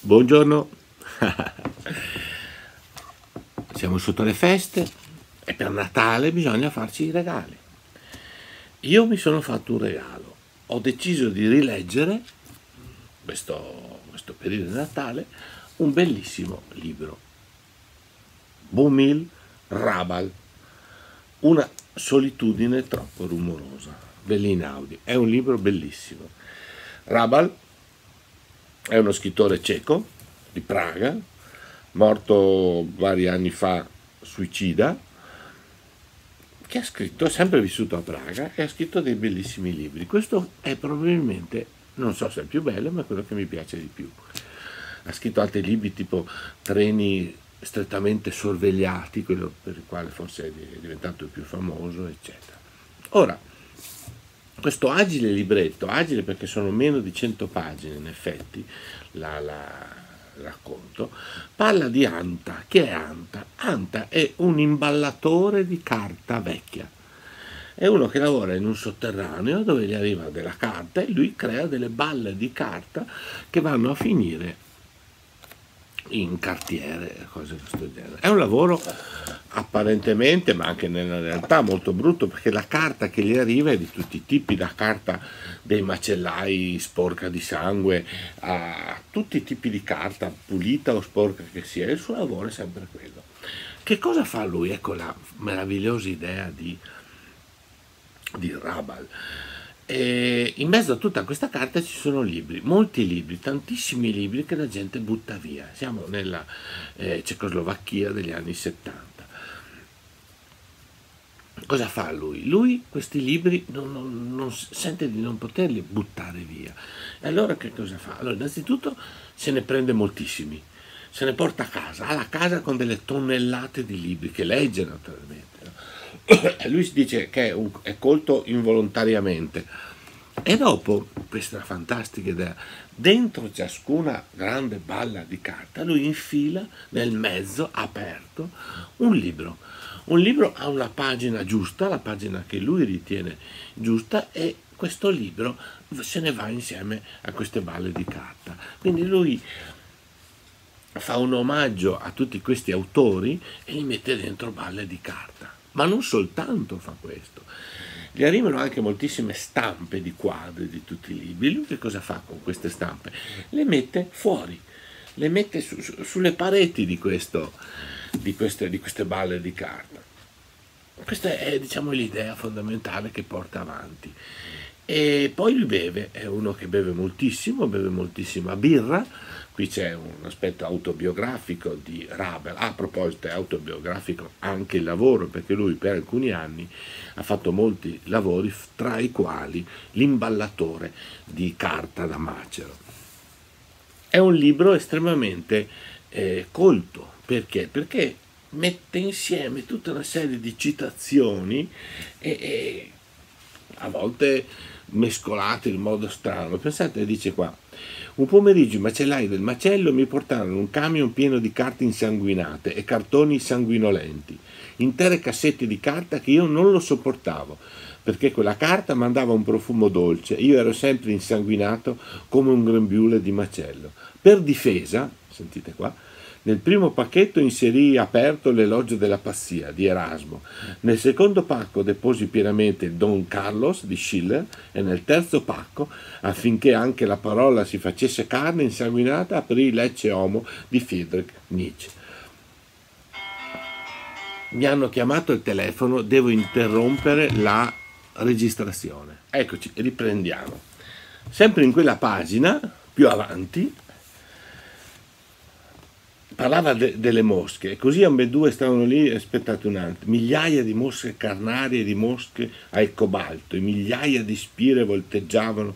Buongiorno. Siamo sotto le feste e per Natale bisogna farci i regali. Io mi sono fatto un regalo. Ho deciso di rileggere questo, questo periodo di Natale un bellissimo libro. Bumil Rabal. Una solitudine troppo rumorosa. Bellinaudi. È un libro bellissimo. Rabal è uno scrittore ceco di Praga, morto vari anni fa, suicida, che ha scritto, è sempre vissuto a Praga e ha scritto dei bellissimi libri. Questo è probabilmente, non so se è il più bello, ma è quello che mi piace di più. Ha scritto altri libri tipo Treni strettamente sorvegliati, quello per il quale forse è diventato il più famoso, eccetera. Ora, questo agile libretto, agile perché sono meno di 100 pagine in effetti, la, la racconto, parla di Anta. Chi è Anta? Anta è un imballatore di carta vecchia. È uno che lavora in un sotterraneo dove gli arriva della carta e lui crea delle balle di carta che vanno a finire in cartiere, cose di questo genere. È un lavoro apparentemente, ma anche nella realtà, molto brutto perché la carta che gli arriva è di tutti i tipi, da carta dei macellai sporca di sangue a tutti i tipi di carta, pulita o sporca che sia, il suo lavoro è sempre quello. Che cosa fa lui? Ecco la meravigliosa idea di, di Rabal e in mezzo a tutta questa carta ci sono libri, molti libri, tantissimi libri che la gente butta via. Siamo nella eh, Cecoslovacchia degli anni 70. Cosa fa lui? Lui questi libri non, non, non, sente di non poterli buttare via. E allora che cosa fa? Allora, innanzitutto se ne prende moltissimi, se ne porta a casa, ha la casa con delle tonnellate di libri che legge naturalmente lui si dice che è, un, è colto involontariamente. E dopo, questa fantastica idea, dentro ciascuna grande balla di carta, lui infila nel mezzo, aperto, un libro. Un libro ha una pagina giusta, la pagina che lui ritiene giusta, e questo libro se ne va insieme a queste balle di carta. Quindi lui fa un omaggio a tutti questi autori e li mette dentro balle di carta. Ma non soltanto fa questo, gli arrivano anche moltissime stampe di quadri di tutti i libri. Lui che cosa fa con queste stampe? Le mette fuori, le mette su, su, sulle pareti di, questo, di, queste, di queste balle di carta. Questa è diciamo, l'idea fondamentale che porta avanti. E poi lui beve, è uno che beve moltissimo, beve moltissima birra, qui c'è un aspetto autobiografico di Rabel, a proposito è autobiografico anche il lavoro, perché lui per alcuni anni ha fatto molti lavori, tra i quali l'imballatore di carta da macero. È un libro estremamente eh, colto, perché? Perché mette insieme tutta una serie di citazioni e, e a volte mescolate in modo strano. Pensate, dice qua, un pomeriggio i macellai del macello mi portarono un camion pieno di carte insanguinate e cartoni sanguinolenti, intere cassette di carta che io non lo sopportavo, perché quella carta mandava un profumo dolce io ero sempre insanguinato come un grembiule di macello. Per difesa, sentite qua, nel primo pacchetto inserì aperto l'elogio della pazzia di Erasmo, nel secondo pacco deposi pienamente Don Carlos di Schiller e nel terzo pacco, affinché anche la parola si facesse carne insanguinata, aprì Lecce Homo di Friedrich Nietzsche. Mi hanno chiamato al telefono, devo interrompere la registrazione. Eccoci, riprendiamo. Sempre in quella pagina, più avanti, parlava de, delle mosche, e così ambedue stavano lì aspettati un attimo, migliaia di mosche carnarie di mosche al cobalto, e migliaia di spire volteggiavano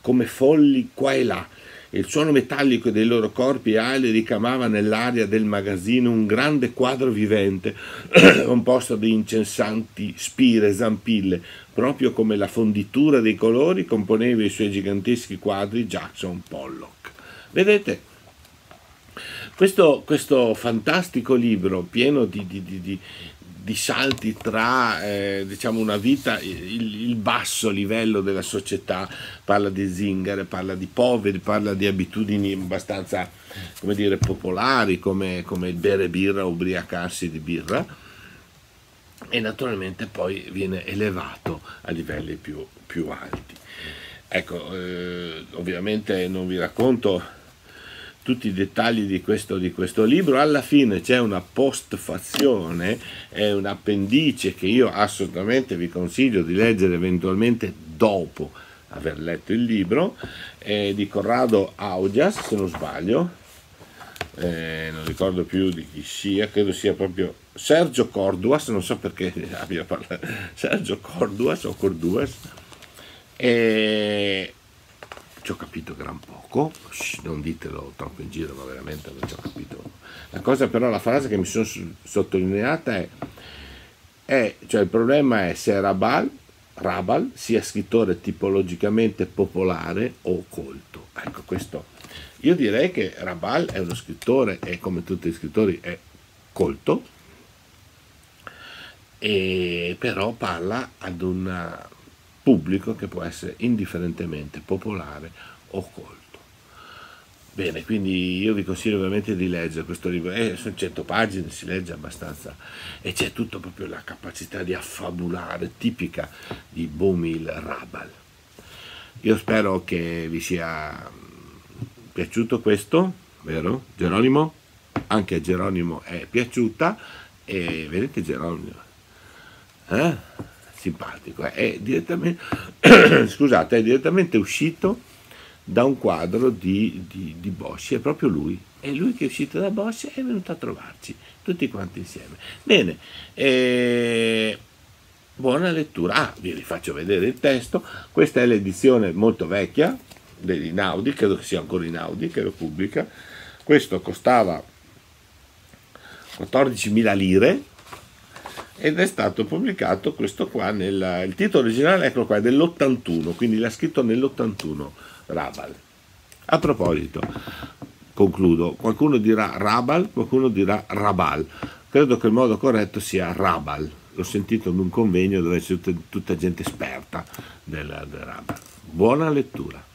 come folli qua e là, e il suono metallico dei loro corpi e ali ricamava nell'aria del magazzino un grande quadro vivente, composto di incensanti spire, zampille, proprio come la fonditura dei colori componeva i suoi giganteschi quadri Jackson Pollock. Vedete? Questo, questo fantastico libro pieno di, di, di, di salti tra eh, diciamo una vita, il, il, basso livello della società, parla di zingare, parla di poveri, parla di abitudini abbastanza come dire, popolari come, come bere birra, ubriacarsi di birra e naturalmente poi viene elevato a livelli più, più alti. Ecco, eh, ovviamente non vi racconto tutti i dettagli di questo, di questo, libro, alla fine c'è una postfazione, è un appendice che io assolutamente vi consiglio di leggere eventualmente dopo aver letto il libro, è di Corrado Augias, se non sbaglio, eh, non ricordo più di chi sia, credo sia proprio Sergio Corduas, non so perché abbia parlato, Sergio Corduas o Corduas, e ci ho capito gran poco, non ditelo troppo in giro, ma veramente non ci ho capito. La cosa però, la frase che mi sono sottolineata è, è cioè il problema è se Rabal, Rabal sia scrittore tipologicamente popolare o colto. Ecco questo. Io direi che Rabal è uno scrittore e come tutti gli scrittori è colto, e però parla ad un pubblico che può essere indifferentemente popolare o colto. Bene, quindi io vi consiglio veramente di leggere questo libro, eh, sono 100 pagine, si legge abbastanza e c'è tutta proprio la capacità di affabulare tipica di Bomil Rabal. Io spero che vi sia piaciuto questo, vero? Geronimo? Anche a Geronimo è piaciuta e vedete Geronimo eh? Simpatico, è direttamente, scusate, è direttamente uscito da un quadro di, di, di Boschi, è proprio lui, è lui che è uscito da Boschi e è venuto a trovarci, tutti quanti insieme. Bene, eh, buona lettura. Ah, vi rifaccio vedere il testo, questa è l'edizione molto vecchia dell'Inaudi, credo che sia ancora Inaudi che lo pubblica, questo costava 14.000 lire, ed è stato pubblicato questo qua, nel, il titolo originale eccolo qua, è dell'81, quindi l'ha scritto nell'81 Rabal. A proposito, concludo, qualcuno dirà Rabal, qualcuno dirà Rabal, credo che il modo corretto sia Rabal, l'ho sentito in un convegno dove c'è tutta, tutta gente esperta del, del Rabal. Buona lettura.